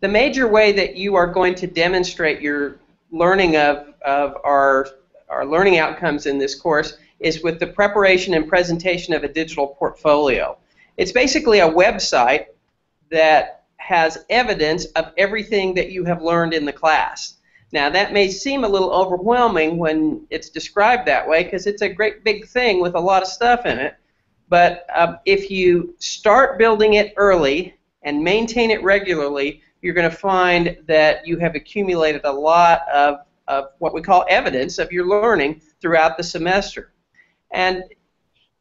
the major way that you are going to demonstrate your learning of, of our, our learning outcomes in this course is with the preparation and presentation of a digital portfolio. It's basically a website that has evidence of everything that you have learned in the class. Now, that may seem a little overwhelming when it's described that way because it's a great big thing with a lot of stuff in it. But uh, if you start building it early and maintain it regularly, you're going to find that you have accumulated a lot of, of what we call evidence of your learning throughout the semester. And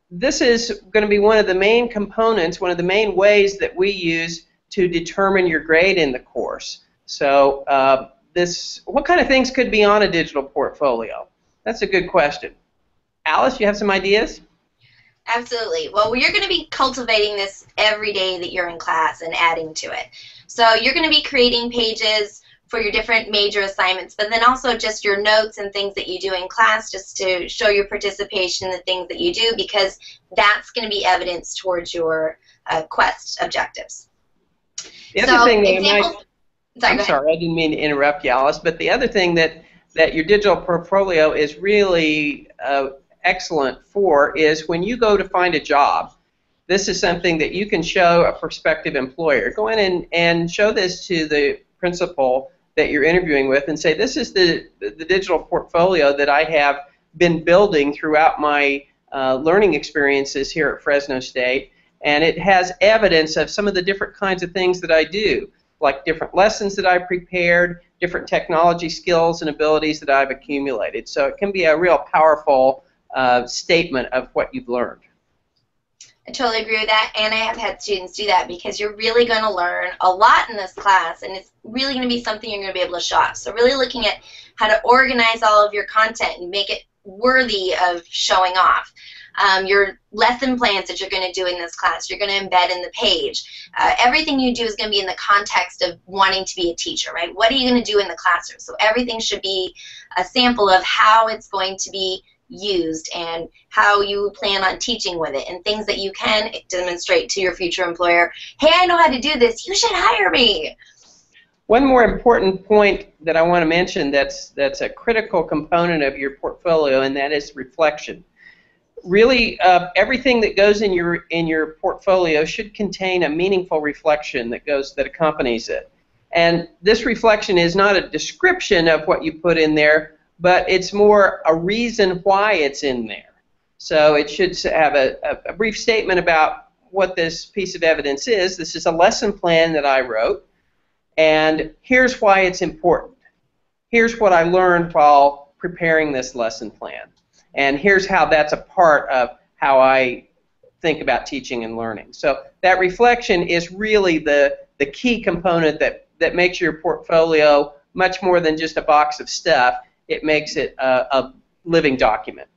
this is going to be one of the main components, one of the main ways that we use to determine your grade in the course. So uh, this, what kind of things could be on a digital portfolio? That's a good question. Alice, you have some ideas? Absolutely. Well, you're going to be cultivating this every day that you're in class and adding to it. So you're going to be creating pages for your different major assignments, but then also just your notes and things that you do in class just to show your participation the things that you do because that's going to be evidence towards your uh, quest objectives. The other so, thing that might, sorry, I'm sorry, I didn't mean to interrupt you, Alice, but the other thing that, that your digital portfolio is really uh, excellent for is when you go to find a job, this is something that you can show a prospective employer. Go in and, and show this to the principal that you're interviewing with and say, this is the, the digital portfolio that I have been building throughout my uh, learning experiences here at Fresno State, and it has evidence of some of the different kinds of things that I do, like different lessons that I prepared, different technology skills and abilities that I've accumulated. So it can be a real powerful uh, statement of what you've learned. I totally agree with that, and I have had students do that because you're really going to learn a lot in this class, and it's really going to be something you're going to be able to show off. So really looking at how to organize all of your content and make it worthy of showing off. Um, your lesson plans that you're going to do in this class, you're going to embed in the page. Uh, everything you do is going to be in the context of wanting to be a teacher, right? What are you going to do in the classroom? So everything should be a sample of how it's going to be used and how you plan on teaching with it and things that you can demonstrate to your future employer. Hey, I know how to do this. You should hire me. One more important point that I want to mention that's that's a critical component of your portfolio, and that is reflection. Really, uh, everything that goes in your in your portfolio should contain a meaningful reflection that goes that accompanies it. And this reflection is not a description of what you put in there, but it's more a reason why it's in there. So it should have a, a, brief statement about what this piece of evidence is. This is a lesson plan that I wrote, and here's why it's important. Here's what I learned while preparing this lesson plan, and here's how that's a part of how I think about teaching and learning. So that reflection is really the, the key component that, that makes your portfolio much more than just a box of stuff it makes it a, a living document.